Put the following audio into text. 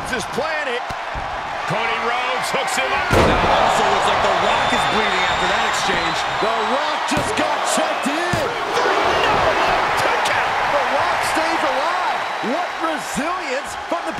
loves his planet. Cody Rhodes hooks him up. Now also looks like The Rock is bleeding after that exchange. The Rock just got checked in. No, The Rock stays alive. What resilience from the...